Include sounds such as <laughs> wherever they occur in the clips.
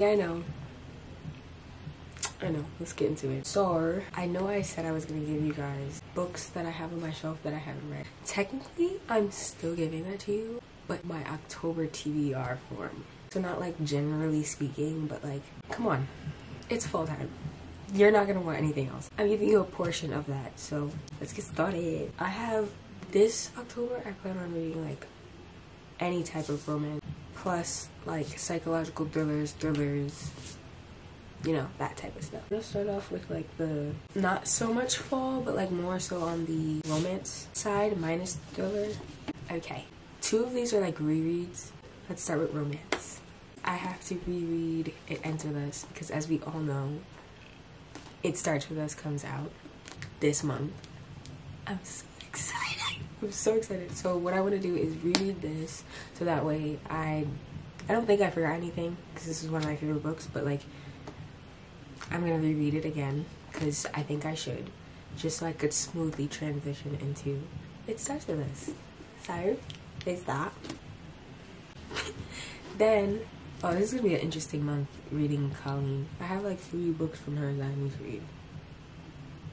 Yeah, I know. I know. Let's get into it. So, I know I said I was to give you guys books that I have on my shelf that I haven't read. Technically, I'm still giving that to you, but my October TBR form. So, not like generally speaking, but like, come on. It's fall time. You're not to want anything else. I'm giving you a portion of that. So, let's get started. I have this October, I plan on reading like any type of romance, plus like psychological thrillers, thrillers, you know, that type of stuff. Let's start off with like the not so much fall, but like more so on the romance side, minus thriller. Okay, two of these are like rereads. Let's start with romance. I have to reread It Ends With Us because, as we all know, It Starts With Us comes out this month. I'm so excited. I'm so excited. So what I want to do is reread this so that way I I don't think I forgot anything because this is one of my favorite books, but like I'm gonna reread it again because I think I should, just so I could smoothly transition into it starts with this. So there's that. <laughs> then oh this is gonna be an interesting month reading Colleen. I have like three books from her that I need to read.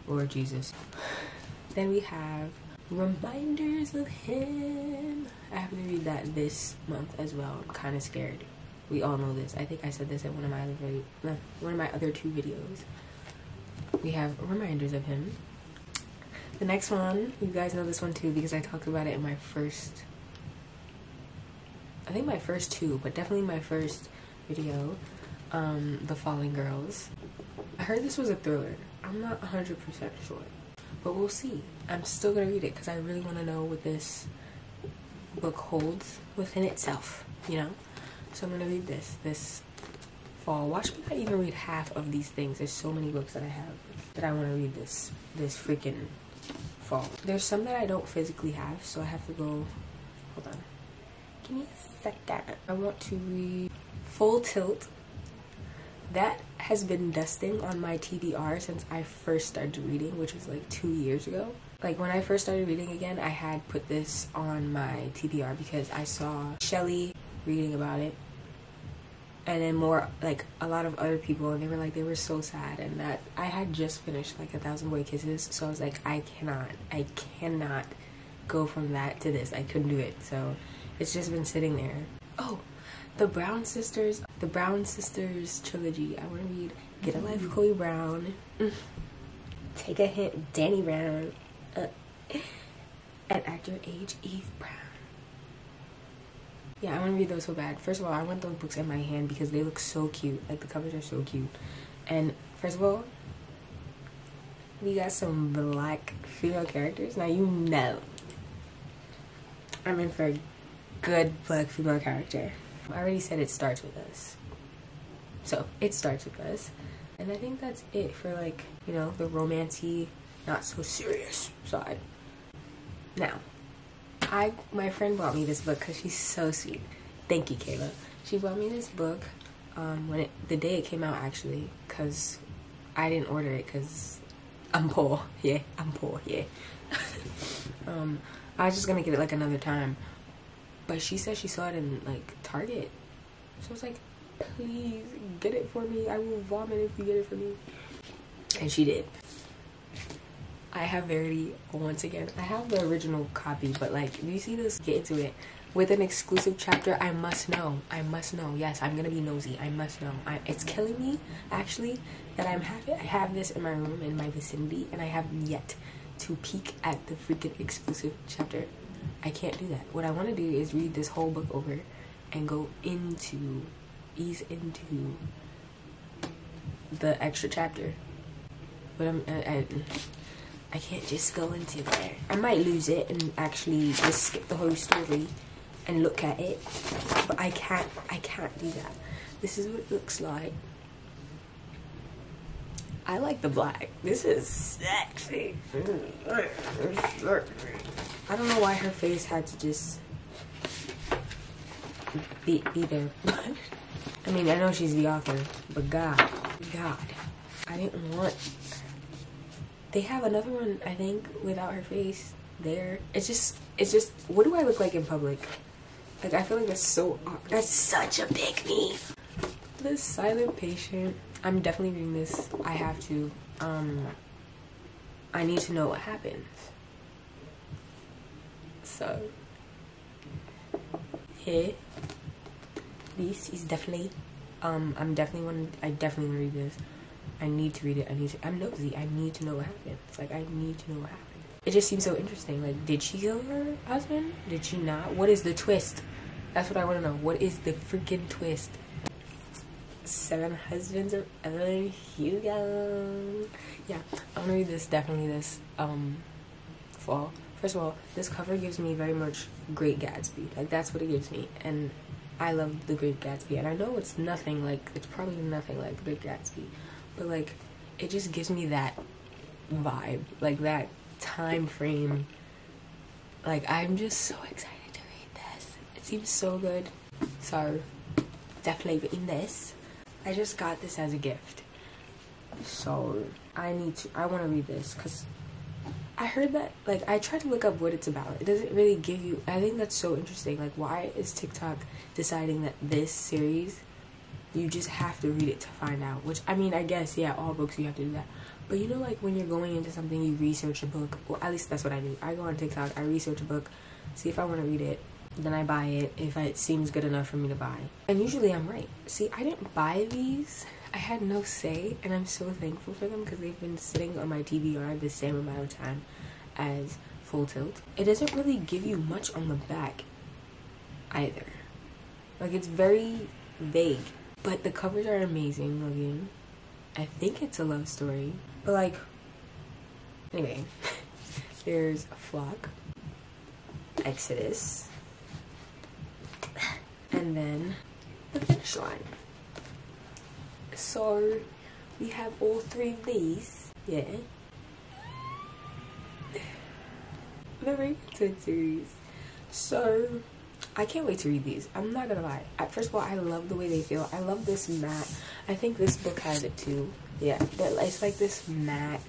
Lord Jesus. <sighs> Then we have Reminders of Him. I have to read that this month as well. I'm kind of scared. We all know this. I think I said this in one of my other one of my other two videos. We have Reminders of Him. The next one, you guys know this one too because I talked about it in my first. I think my first two, but definitely my first video. Um, the Falling Girls. I heard this was a thriller. I'm not 100% sure but we'll see. I'm still gonna read it because I really want to know what this book holds within itself, you know? So I'm gonna read this this fall. Watch me not even read half of these things. There's so many books that I have that I want to read this this freaking fall. There's some that I don't physically have, so I have to go. Hold on. Give me a second. I want to read Full Tilt that has been dusting on my TBR since I first started reading, which was like two years ago. Like when I first started reading again, I had put this on my TBR because I saw Shelly reading about it and then more like a lot of other people and they were like they were so sad and that I had just finished like a thousand boy kisses so I was like I cannot I cannot go from that to this I couldn't do it so it's just been sitting there oh the Brown Sisters, the Brown Sisters trilogy. I want to read Get a Life, Chloe Brown. Mm. Take a hint, Dani Brown. <laughs> And Act Your Age Eve Brown. Yeah, I want to read those so bad. First of all, I want those books in my hand because they look so cute. Like the covers are so cute. And first of all, we got some black female characters. Now you know I'm in for a good black female character. I already said it starts with us. So it starts with us. And I think that's it for like, you know, the romancy, not so serious side. Now, I my friend bought me this book because she's so sweet. Thank you, Kayla. She bought me this book um, when it the day it came out actually, because I didn't order it because I'm poor. <laughs> Yeah, I'm poor. Yeah. <laughs> um, I was just gonna get it like another time, but she said she saw it in like Target. So I was like, please get it for me. I will vomit if you get it for me. And she did. I have Verity once again. I have the original copy, but like, you see this? Get into it. With an exclusive chapter, I must know. I must know. Yes, I'm gonna be nosy. I must know. I, it's killing me, actually, that I'm happy. I have this in my room in my vicinity, and I have yet to peek at the freaking exclusive chapter. I can't do that. What I want to do is read this whole book over and go into, ease into the extra chapter. But I'm, I, I, I can't just go into there. I might lose it and actually just skip the whole story and look at it. But I can't, I can't do that. This is what it looks like. I like the black. This is sexy. I don't know why her face had to just be, be there. <laughs> I mean, I know she's the author, but God, God, I didn't want. They have another one, I think, without her face there. It's just, it's just, what do I look like in public? Like, I feel like that's so, that's such a big me. The Silent Patient. I'm definitely reading this. I have to. Um, I need to know what happens. So, yeah, this is definitely. Um, I'm definitely one I definitely read this. I need to read it. I need to. I'm nosy. I need to know what happens. Like I need to know what happens. It just seems so interesting. Like, did she kill her husband? Did she not? What is the twist? That's what I want to know. What is the freaking twist? Seven Husbands of Evelyn Hugo. Yeah, I'm gonna read this. Definitely this um fall. First of all, this cover gives me very much Great Gatsby. Like that's what it gives me, and I love the Great Gatsby. And I know it's nothing like it's probably nothing like The Great Gatsby, but like it just gives me that vibe, like that time frame. Like I'm just so excited to read this. It seems so good. So definitely reading this. I just got this as a gift. So I need to I want to read this cuz I heard that like I tried to look up what it's about. It doesn't really give you I think that's so interesting. Like why is TikTok deciding that this series you just have to read it to find out. Which I mean, I guess yeah, all books you have to do that. But you know, like when you're going into something, you research a book. Well, at least that's what I do. I go on TikTok, I research a book, see if I want to read it, then I buy it if it seems good enough for me to buy. And usually I'm right. See, I didn't buy these. I had no say, and I'm so thankful for them because they've been sitting on my TBR the same amount of time as Full Tilt. It doesn't really give you much on the back either. Like it's very vague, but the covers are amazing looking. I think it's a love story. But like, anyway, <laughs> there's a Flock, Exodus, and then the finish line. So we have all three of these, yeah. <sighs> The Ravenhood series. So I can't wait to read these. I'm not gonna lie. First of all, I love the way they feel. I love this matte. I think this book has it too. Yeah, but it's like this matte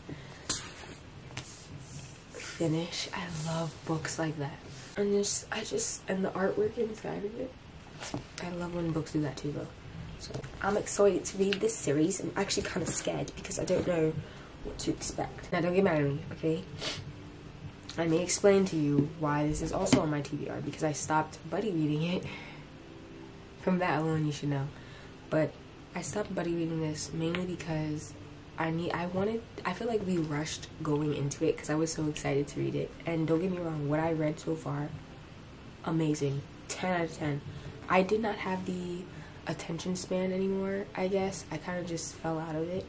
finish. I love books like that. And just, I just, and the artwork inside of it. I love when books do that too, though. So I'm excited to read this series. I'm actually kind of scared because I don't know what to expect. Now, don't get mad at me, okay? I may explain to you why this is also on my TBR because I stopped buddy reading it. <laughs> From that alone, you should know. But I stopped buddy reading this mainly because I need. I wanted. I feel like we rushed going into it because I was so excited to read it. And don't get me wrong, what I read so far, amazing, ten out of ten. I did not have the attention span anymore. I guess I kind of just fell out of it,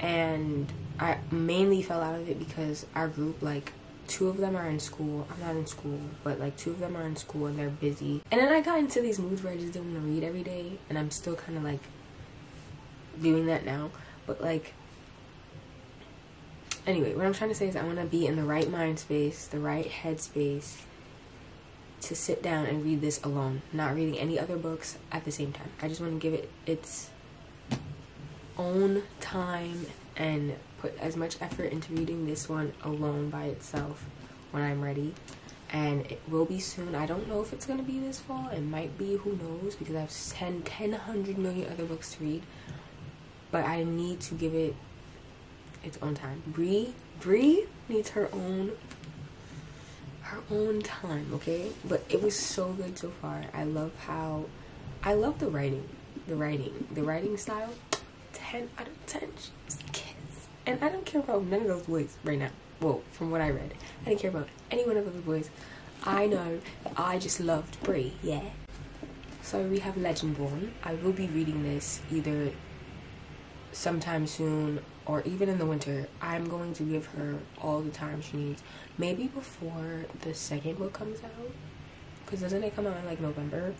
and I mainly fell out of it because our group like two of them are in school. I'm not in school, but like two of them are in school and they're busy. And then I got into these moods where I just didn't want to read every day, and I'm still kind of like doing that now. But like, anyway, what I'm trying to say is I want to be in the right mind space, the right head space to sit down and read this alone, not reading any other books at the same time. I just want to give it its own time and put as much effort into reading this one alone by itself when I'm ready. And it will be soon. I don't know if it's going to be this fall. It might be. Who knows? Because I have 10, 10, 100 million other books to read. But I need to give it its own time. Bree, Bree needs her own her own time, okay? But it was so good so far. I love how I love the writing. The writing. The writing style. 10 out of 10. And I don't care about none of those boys right now. Well, from what I read, I didn't care about any one of those boys. I know that I just loved Bree, yeah. So we have Legendborn. I will be reading this either sometime soon or even in the winter. I'm going to give her all the time she needs. Maybe before the second book comes out. Because doesn't it come out in like November?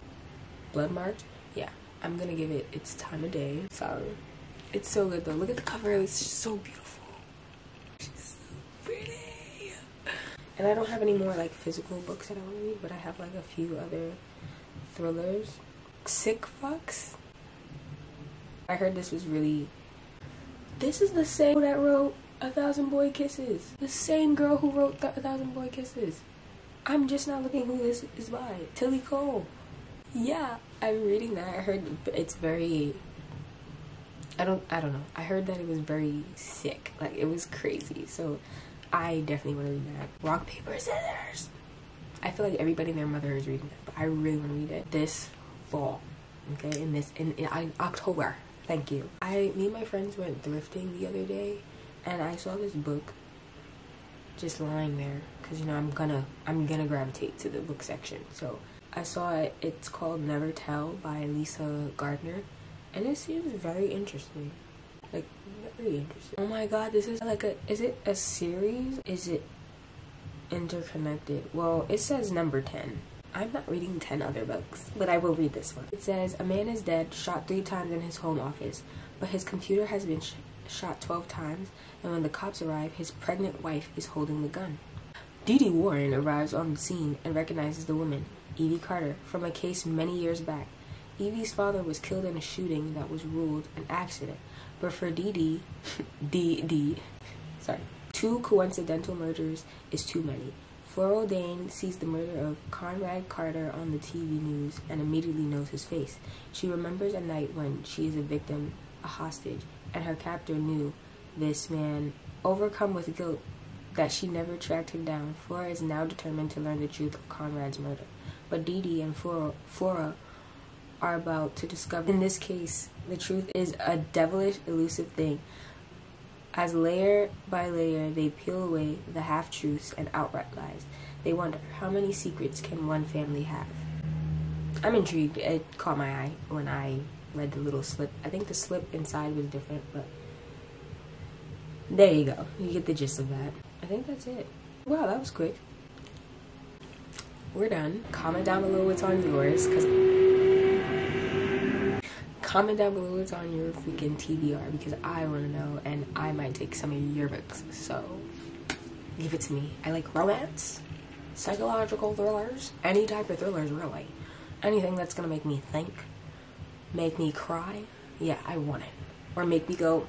Bloodmarked? Yeah. I'm gonna give it its time of day. Sorry. It's so good though. Look at the cover. It's so beautiful. She's so pretty. And I don't have any more like physical books that I want to read, but I have like a few other thrillers. Sick Fux. I heard this was really. This is the same that wrote A Thousand Boy Kisses. The same girl who wrote A Thousand Boy Kisses. I'm just not looking who this is by. Tillie Cole. Yeah, I'm reading that. I heard it's very I don't I don't know. I heard that it was very sick. Like it was crazy. So I definitely want to read that. Rock paper scissors. I feel like everybody and their mother is reading it, but I really want to read it this fall. Okay, in this in, in, in October. Thank you. I me and my friends went thrifting the other day, and I saw this book just lying there because you know I'm gonna I'm gonna gravitate to the book section. So I saw it. It's called Never Tell by Lisa Gardner, and it seems very interesting. Like very interesting. Oh my god, this is like a is it a series? Is it interconnected? Well, it says number 10. I'm not reading 10 other books, but I will read this one. It says a man is dead, shot 3 times in his home office, but his computer has been sh- shot 12 times, and when the cops arrive, his pregnant wife is holding the gun. Dee Dee Warren arrives on the scene and recognizes the woman, Evie Carter, from a case many years back. Evie's father was killed in a shooting that was ruled an accident, but for DD, <laughs> Dee, sorry, two coincidental murders is too many. Flora Dane sees the murder of Conrad Carter on the TV news and immediately knows his face. She remembers a night when she is a victim, a hostage, and her captor knew this man. Overcome with guilt that she never tracked him down, Flora is now determined to learn the truth of Conrad's murder. But Dee Dee and Flora, Flora are about to discover. In this case, the truth is a devilish, elusive thing. As layer by layer they peel away the half truths and outright lies, they wonder how many secrets can one family have? I'm intrigued. It caught my eye when I read the little slip. I think the slip inside was different, but there you go. You get the gist of that. I think that's it. Wow, that was quick. We're done. Comment down below what's on yours, because comment down below what's on your freaking TBR because I want to know and I might take some of your books. So give it to me. I like romance, psychological thrillers, any type of thrillers really. Anything that's gonna make me think, make me cry. Yeah, I want it. Or make me go,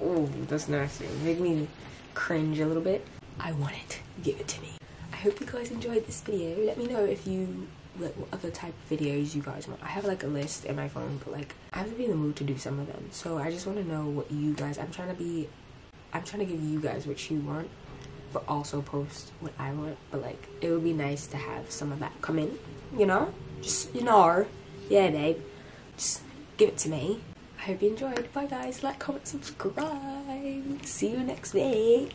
oh, that's nasty. Make me cringe a little bit. I want it. Give it to me. I hope you guys enjoyed this video. Let me know if you what other type of videos you guys want. I have like a list in my phone, but like I have to be in the mood to do some of them. So I just want to know what you guys. I'm trying to be. I'm trying to give you guys what you want, but also post what I want. But like it would be nice to have some of that come in. You know, just you know, yeah, babe. Just give it to me. I hope you enjoyed. Bye guys. Like, comment, subscribe. See you next week.